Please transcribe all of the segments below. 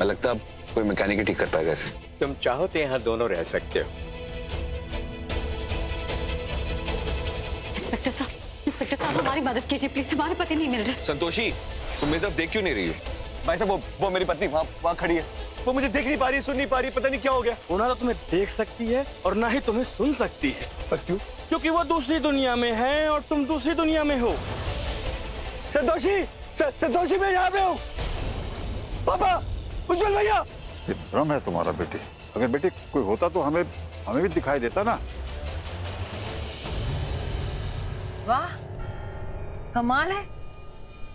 मैं लगता अब कोई मैकेनिक ही ठीक कर पाएगा इसे। तुम चाहो तो यहाँ दोनों रह सकते हो। इंस्पेक्टर साहब इंस्पेक्टर साहब हमारी मदद कीजिए प्लीज़ हमारे पति नहीं मिल रहे। संतोषी तुम मेरी तरफ़ देख क्यों नहीं रही हो? भाई साहब वो वो मेरी पत्नी वहाँ वहाँ खड़ी है। वो मुझे देख नहीं पा रही सुन नहीं पा रही पता नहीं क्या हो गया। वो ना तो तुम्हें देख सकती है और ना ही तुम्हें सुन सकती है। पर क्यों? क्योंकि वो दूसरी दुनिया में है और तुम दूसरी दुनिया में हो। संतोषी संतोषी मैं यहाँ पे हूँ। पापा! उज्जवल भैया। ये भ्रम है तुम्हारा बेटे। अगर बेटे कोई होता तो हमें हमें भी दिखाई देता ना। वाह कमाल है।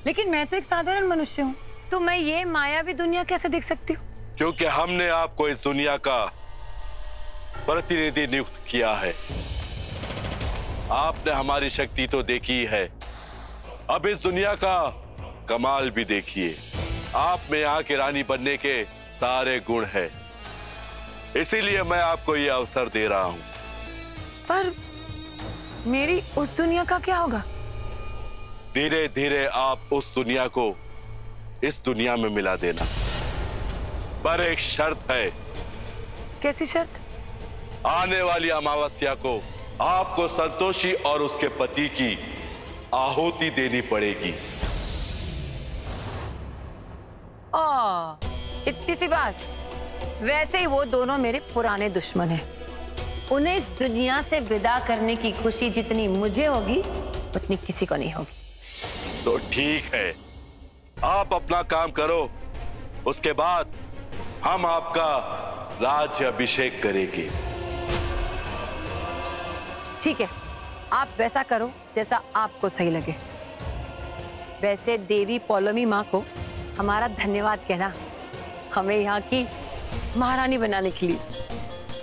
लेकिन मैं तो एक साधारण मनुष्य हूँ। तो मैं ये मायावी दुनिया कैसे देख सकती हूँ? क्योंकि हमने आपको इस दुनिया का प्रतिनिधि नियुक्त किया है। आपने हमारी शक्ति तो देखी है। अब इस दुनिया का कमाल भी देखिए। आप में यहाँ की रानी बनने के सारे गुण हैं। इसीलिए मैं आपको ये अवसर दे रहा हूँ। पर मेरी उस दुनिया का क्या होगा? धीरे धीरे आप उस दुनिया को इस दुनिया में मिला देना। पर एक शर्त है। कैसी शर्त? आने वाली अमावस्या को आपको संतोषी और उसके पति की आहुति देनी पड़ेगी। इतनी सी बात। वैसे ही वो दोनों मेरे पुराने दुश्मन हैं। उन्हें इस दुनिया से विदा करने की खुशी जितनी मुझे होगी उतनी किसी को नहीं होगी। तो ठीक है। आप अपना काम करो। उसके बाद हम आपका राज्य अभिषेक करेंगे। ठीक है। आप वैसा करो जैसा आपको सही लगे। वैसे देवी पौलमी माँ को हमारा धन्यवाद कहना, हमें यहाँ की महारानी बनाने के लिए।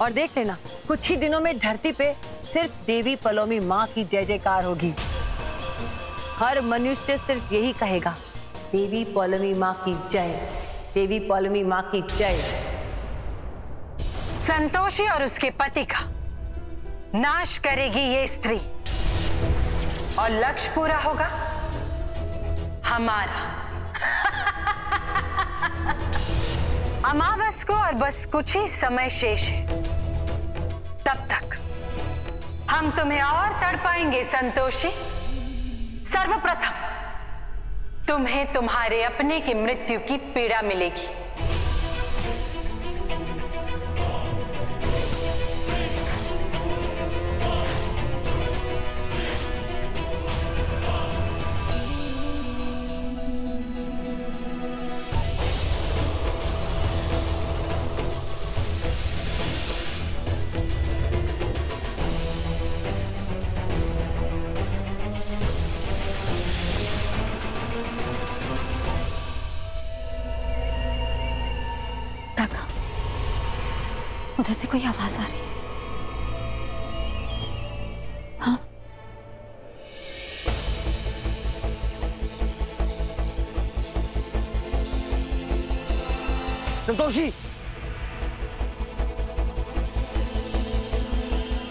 और देख लेना, कुछ ही दिनों में धरती पे सिर्फ़ देवी पलोमी माँ की जय जयकार होगी। हर मनुष्य सिर्फ़ यही कहेगा, देवी पौलमी माँ की जय, देवी पौलमी माँ की जय। संतोषी और उसके पति का नाश करेगी ये स्त्री। और लक्ष्य पूरा होगा हमारा। अमावस को और बस कुछ ही समय शेष है। तब तक हम तुम्हें और तड़पाएँगे संतोषी। सर्वप्रथम, तुम्हें तुम्हारे अपने की मृत्यु की पीड़ा मिलेगी। उधर से कोई आवाज़ आ रही है? हाँ? संतोषी।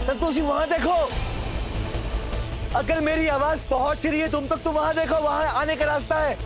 संतोषी, वहाँ देखो। अगर मेरी आवाज़ पहुँच रही है, तुम तक तो वहाँ देखो, वहाँ आने का रास्ता है।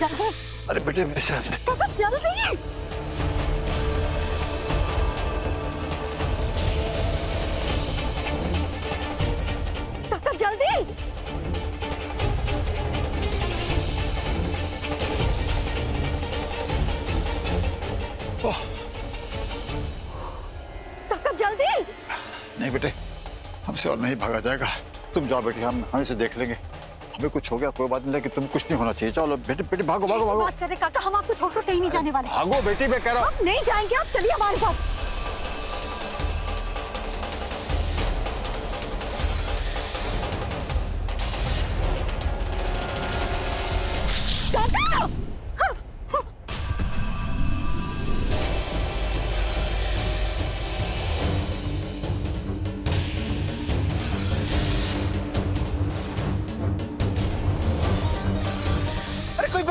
अरे बेटे मेरे साथ। जल्दी काका जल्दी। जल्दी। नहीं बेटे हमसे और नहीं भागा जाएगा। तुम जाओ बेटे हम हम इसे देख लेंगे। हमें कुछ हो गया कोई बात नहीं लेकिन तुम कुछ नहीं होना चाहिए। चलो बेटे बेटे भागो भागो भागो। बात कर रहे काका हम आपको छोड़कर कहीं नहीं जाने वाले। भागो बेटी मैं कह रहा हूँ। नहीं जाएँगे आप चलिए हमारे साथ।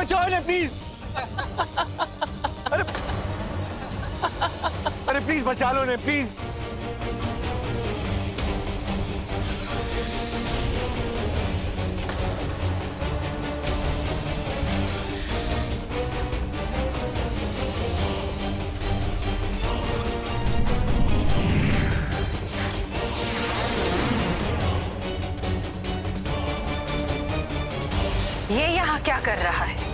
बचाओ इन्हें प्लीज़ अरे अरे प्लीज़ बचा लो इन्हें प्लीज़ ये यहाँ क्या कर रहा है?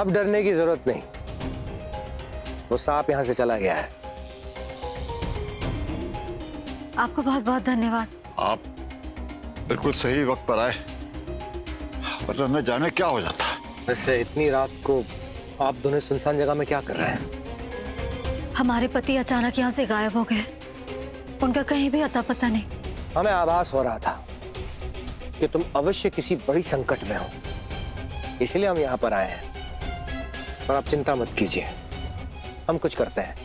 अब डरने की ज़रूरत नहीं। वो सांप यहाँ से चला गया है। आपको बहुत बहुत धन्यवाद। आप बिल्कुल सही वक्त पर आए। वरना न जाने क्या हो जाता। वैसे इतनी रात को आप दोनों सुनसान जगह में क्या कर रहे हैं? हमारे पति अचानक यहाँ से गायब हो गए। उनका कहीं भी अता पता नहीं। हमें आभास हो रहा था कि तुम अवश्य किसी बड़ी संकट में हो। इसलिए हम यहाँ पर आए हैं। पर आप चिंता मत कीजिए। हम कुछ करते हैं।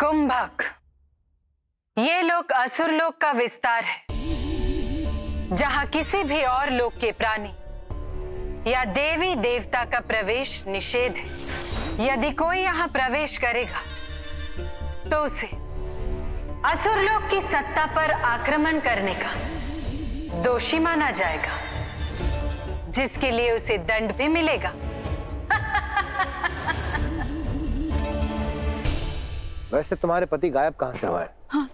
कुंभक। ये लोक असुर लोक का विस्तार है। जहाँ किसी भी और लोक के प्राणी या देवी देवता का प्रवेश निषेध है। यदि कोई यहाँ प्रवेश करेगा तो उसे असुर लोक की सत्ता पर आक्रमण करने का दोषी माना जाएगा, जिसके लिए उसे दंड भी मिलेगा। वैसे तुम्हारे पति गायब कहाँ से हुआ है? हाँ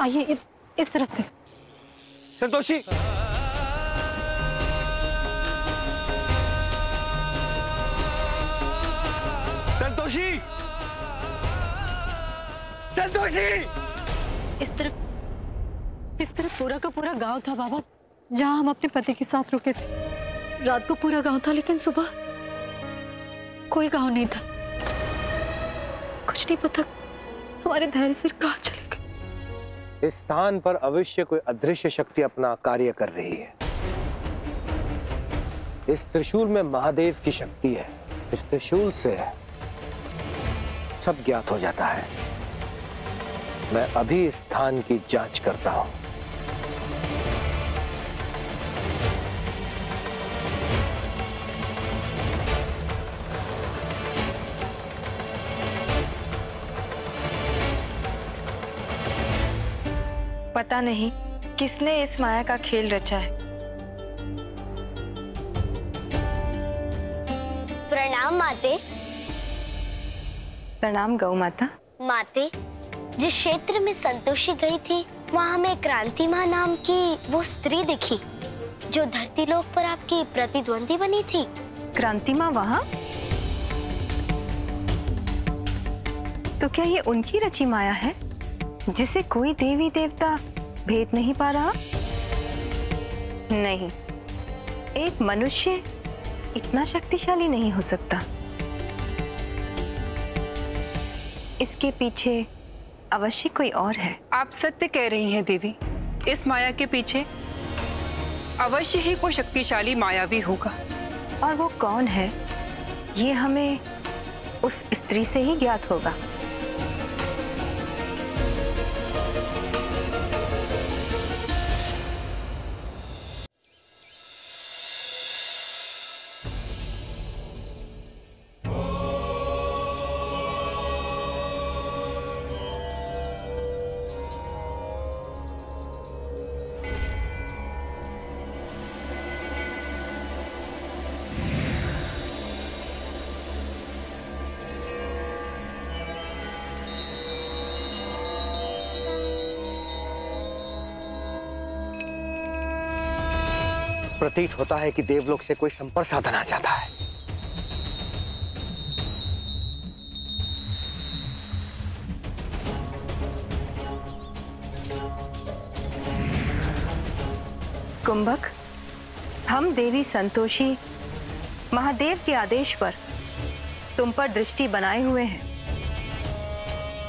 आइए इस तरफ़ से। संतोषी! संतोषी! संतोषी! इस तरफ़ इस तरफ़ पूरा का पूरा गाँव था बाबा जहाँ हम अपने पति के साथ रुके थे। रात को पूरा गाँव था लेकिन सुबह कोई गाँव नहीं था। कुछ नहीं पता हमारे धैर्य सिर कहाँ चले गए? इस स्थान पर अवश्य कोई अदृश्य शक्ति अपना कार्य कर रही है। इस त्रिशूल में महादेव की शक्ति है। इस त्रिशूल से सब ज्ञात हो जाता है। मैं अभी इस स्थान की जाँच करता हूँ। पता नहीं किसने इस माया का खेल रचा है। प्रणाम माते। प्रणाम गौ माता। माते जिस क्षेत्र में संतोषी गई थी वहाँ हमें क्रांति माँ नाम की वो स्त्री दिखी जो धरती लोक पर आपकी प्रतिद्वंदी बनी थी। क्रांति माँ वहाँ? तो क्या ये उनकी रची माया है जिसे कोई देवी देवता भेद नहीं पा रहा? नहीं। एक मनुष्य इतना शक्तिशाली नहीं हो सकता। इसके पीछे अवश्य कोई और है। आप सत्य कह रही हैं देवी। इस माया के पीछे अवश्य ही कोई शक्तिशाली मायावी होगा। और वो कौन है ये हमें उस स्त्री से ही ज्ञात होगा। प्रतीत होता है कि देवलोक से कोई संपर्क साधना चाहता है। कुंभक, हम देवी संतोषी महादेव के आदेश पर तुम पर दृष्टि बनाए हुए हैं।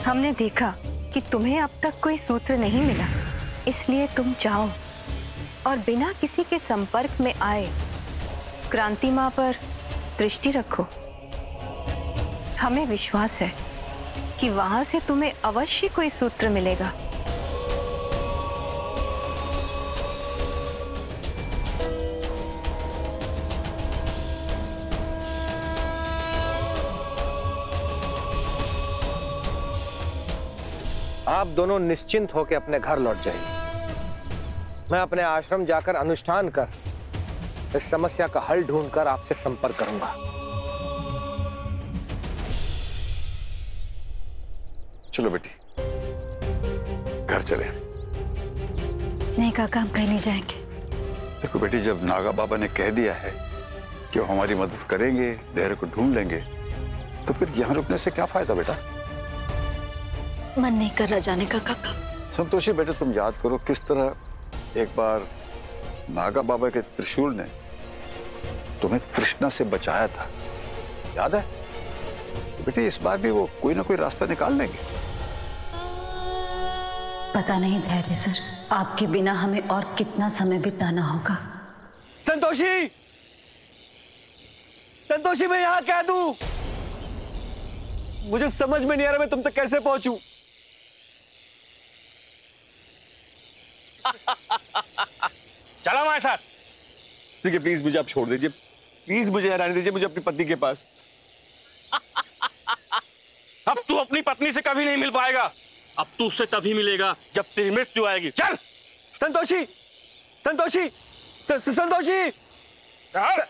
हमने देखा कि तुम्हें अब तक कोई सूत्र नहीं मिला, इसलिए तुम जाओ। और बिना किसी के संपर्क में आए, क्रांति माँ पर दृष्टि रखो। हमें विश्वास है कि वहाँ से तुम्हें अवश्य कोई सूत्र मिलेगा। आप दोनों निश्चिंत होकर अपने घर लौट जाइए। मैं अपने आश्रम जाकर अनुष्ठान कर इस समस्या का हल ढूंढकर आपसे संपर्क करूँगा। चलो बेटी। घर चले। नहीं काका हम कहीं नहीं जाएँगे। देखो बेटी जब नागा बाबा ने कह दिया है कि वो हमारी मदद करेंगे धैर्य को ढूंढ लेंगे तो फिर यहाँ रुकने से क्या फ़ायदा बेटा? मन नहीं कर रहा जाने का काका। संतोषी बेटे तुम याद करो किस तरह एक बार नागा बाबा के त्रिशूल ने तुम्हें कृष्णा से बचाया था। याद है? बेटे इस बार भी वो कोई ना कोई रास्ता निकाल लेंगे। पता नहीं धैर्य सर। आपके बिना हमें और कितना समय बिताना होगा? संतोषी! संतोषी मैं यहाँ कह दू? मुझे समझ में नहीं आ रहा मैं तुम तक कैसे पहुंचूं। चला हमारे साथ। ठीक है प्लीज़ मुझे आप छोड़ दीजिए। प्लीज़ मुझे हराने दीजिए मुझे अपनी पत्नी के पास। अब तू अपनी पत्नी से कभी नहीं मिल पाएगा। अब तू उससे तभी मिलेगा जब तेरी मृत्यु आएगी। चल। संतोषी संतोषी संतोषी।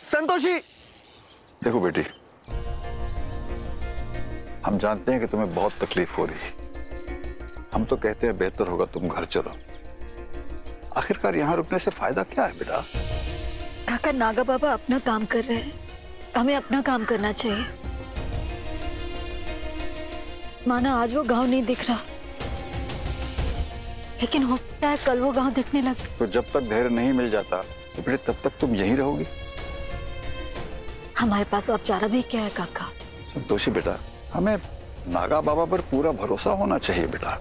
संतोषी। देखो बेटी हम जानते हैं कि तुम्हें बहुत तकलीफ़ हो रही है। हम तो कहते हैं बेहतर होगा तुम घर चलो। आखिरकार यहाँ रुकने से फ़ायदा क्या है बेटा? काका नागा बाबा अपना काम कर रहे हैं। हमें अपना काम करना चाहिए। माना आज वो गाँव नहीं दिख रहा। लेकिन हो सकता है कल वो गाँव दिखने लगे। तो जब तक धैर्य नहीं मिल जाता तो बेटे तब तक तुम यहीं रहोगी? हमारे पास अब चारा भी क्या है काका? संतोषी बेटा हमें नागा बाबा पर पूरा भरोसा होना चाहिए बेटा।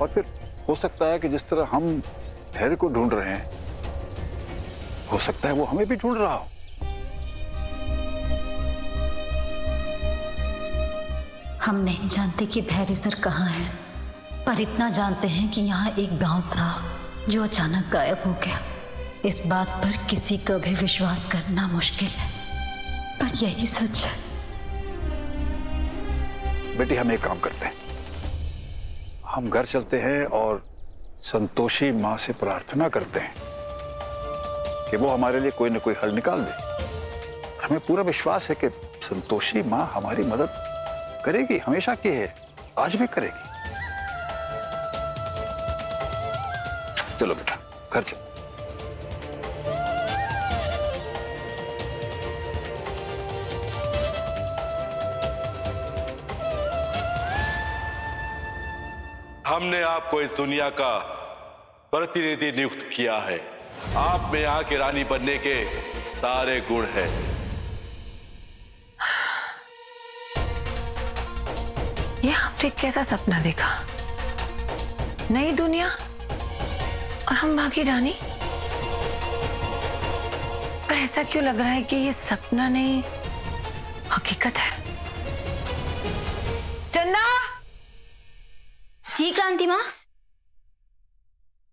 और फिर हो सकता है कि जिस तरह हम धैर्य को ढूंढ रहे हैं हो सकता है वो हमें भी ढूंढ रहा हो। हम नहीं जानते कि धैर्य सर कहाँ है पर इतना जानते हैं कि यहाँ एक गाँव था जो अचानक गायब हो गया। इस बात पर किसी का भी विश्वास करना मुश्किल है पर यही सच है। बेटी हम एक काम करते हैं। हम घर चलते हैं और संतोषी माँ से प्रार्थना करते हैं कि वो हमारे लिए कोई ना कोई हल निकाल दे। हमें पूरा विश्वास है कि संतोषी माँ हमारी मदद करेगी, हमेशा की है, आज भी करेगी। चलो बेटा, घर चलो। हमने आपको इस दुनिया का प्रतिनिधि नियुक्त किया है। आप में यहाँ की रानी बनने के सारे गुण हैं। ये हमने कैसा सपना देखा? नई दुनिया और हम बाकी रानी? पर ऐसा क्यों लग रहा है कि ये सपना नहीं, हकीकत है? चंदा जी क्रांति माँ।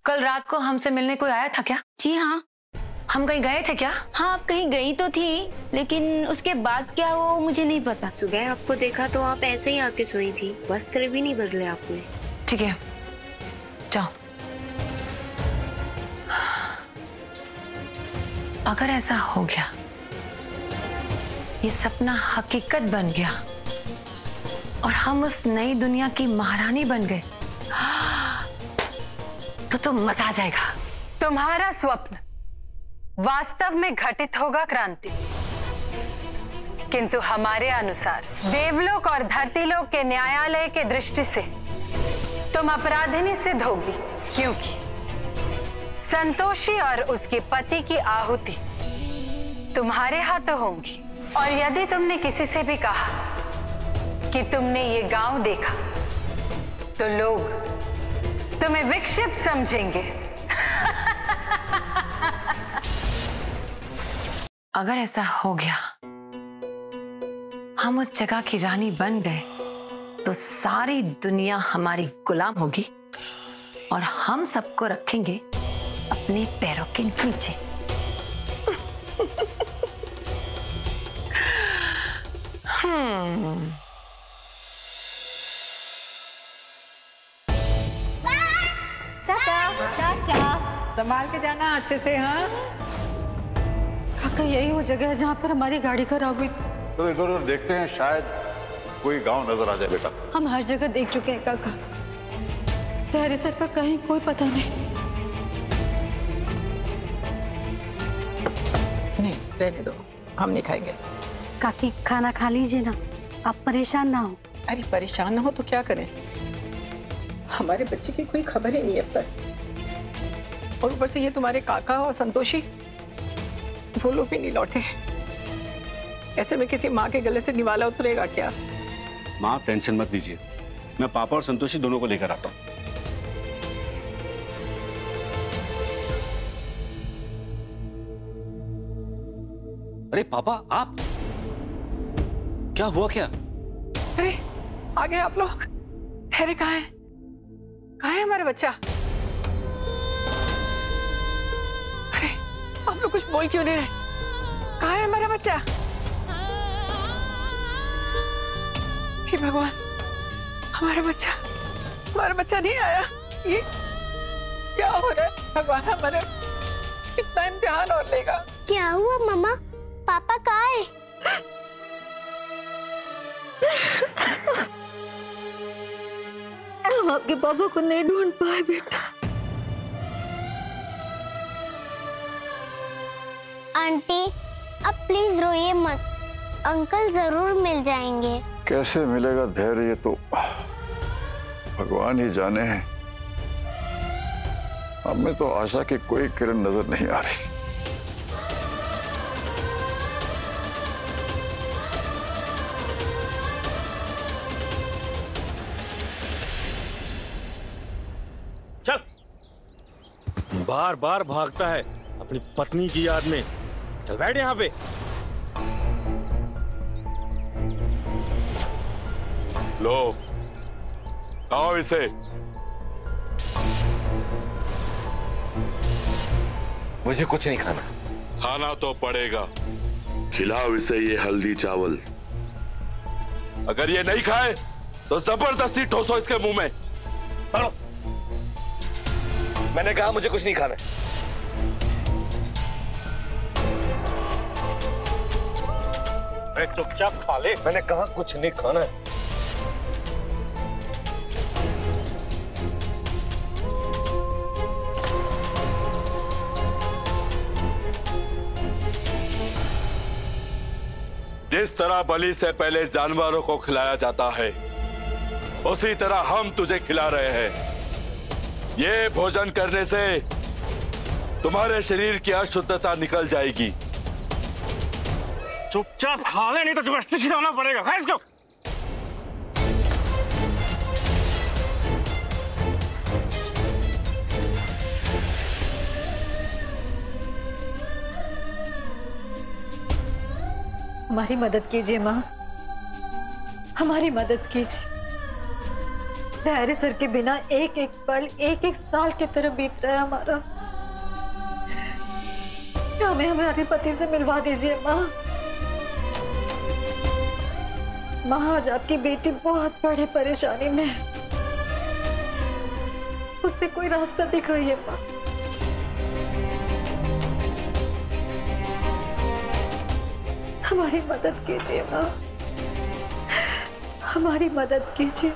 कल रात को हमसे मिलने कोई आया था क्या? जी हाँ। हम कहीं गए थे क्या? हाँ आप कहीं गई तो थी लेकिन उसके बाद क्या वो मुझे नहीं पता। सुबह आपको देखा तो आप ऐसे ही आके सोई थी वस्त्र भी नहीं बदले आपने। ठीक है जाओ। अगर ऐसा हो गया ये सपना हकीकत बन गया। और हम उस नई दुनिया की महारानी बन गए। तो तो मज़ा जाएगा। तुम्हारा स्वप्न वास्तव में घटित होगा, क्रांति। किंतु हमारे अनुसार, देवलोक और धरतीलोक के न्यायालय के दृष्टि से तुम अपराधिनी सिद्ध होगी, क्योंकि संतोषी और उसके पति की आहुति तुम्हारे हाथों होंगी। और यदि तुमने किसी से भी कहा कि तुमने ये गाँव देखा। तो लोग तुम्हें विक्षिप्त समझेंगे। अगर ऐसा हो गया, हम उस जगह की रानी बन गए तो सारी दुनिया हमारी गुलाम होगी और हम सबको रखेंगे अपने पैरों के नीचे। हम्म। चाचा संभाल के जाना अच्छे से हाँ? काका यही वो जगह है जहाँ पर हमारी गाड़ी खराब हुई। तो इधर उधर देखते हैं शायद कोई गाँव नज़र आ जाए बेटा। हम हर जगह देख चुके हैं काका। तहरी सर का कहीं कोई पता नहीं। नहीं रहने दो। हम नहीं खाएँगे। काकी खाना खा लीजिए ना। आप परेशान ना हो। अरे परेशान ना हो तो क्या करें? हमारे बच्चे की कोई खबर ही नहीं है अब तक। और ऊपर से ये तुम्हारे काका और संतोषी वो लोग भी नहीं लौटे। ऐसे में किसी माँ के गले से निवाला उतरेगा क्या? माँ टेंशन मत लीजिए। मैं पापा और संतोषी दोनों को लेकर आता हूँ। अरे पापा आप? क्या हुआ क्या? अरे आ गए आप लोग। ठहरे कहा है? कहाँ है हमारा बच्चा? लोग कुछ बोल क्यों नहीं रहे? कहाँ है हमारा बच्चा? हे भगवान हमारा बच्चा हमारा बच्चा नहीं आया। ये क्या हो रहा है? भगवान हमारे कितना इम्तिहान और लेगा। क्या हुआ मम्मा पापा कहाँ है? हम आपके पापा को नहीं ढूंढ पाए बेटा। आंटी अब प्लीज़ रोइए मत। अंकल ज़रूर मिल जाएँगे। कैसे मिलेगा धैर्य तो? भगवान ही जाने। हैं अब हमें तो आशा की कोई किरण नज़र नहीं आ रही। चल। बार बार भागता है अपनी पत्नी की याद में। चल बैठ यहाँ पे। लो। आओ इसे। मुझे कुछ नहीं खाना। खाना तो पड़ेगा। खिलाओ इसे ये हल्दी चावल। अगर ये नहीं खाए तो ज़बरदस्ती ठोसो इसके मुँह में। मैंने कहा मुझे कुछ नहीं खाना अरे चुपचाप खा ले। मैंने कहा कुछ नहीं खाना है। जिस तरह बलि से पहले जानवरों को खिलाया जाता है उसी तरह हम तुझे खिला रहे हैं। ये भोजन करने से तुम्हारे शरीर की अशुद्धता निकल जाएगी। चुपचाप खा ले, नहीं तो ज़बरदस्ती खिलाना पड़ेगा। खा इसको हमारी मदद कीजिए, माँ। हमारी मदद कीजिए। धैर्य सर के बिना एक एक पल एक एक साल की तरह बीत रहा है हमारा। हमें हमारे पति से मिलवा दीजिए, माँ। माँ आज आपकी बेटी बहुत बड़ी परेशानी में है। उससे कोई रास्ता दिखाइए, माँ। हमारी मदद कीजिए, माँ। हमारी मदद कीजिए।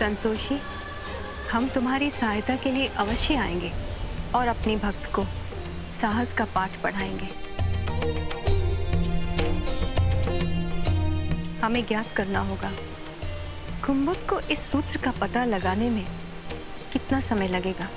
संतोषी, हम तुम्हारी सहायता के लिए अवश्य आएँगे। और अपनी भक्त को साहस का पाठ पढ़ाएँगे। हमें ज्ञात करना होगा। कुंभक को इस सूत्र का पता लगाने में कितना समय लगेगा?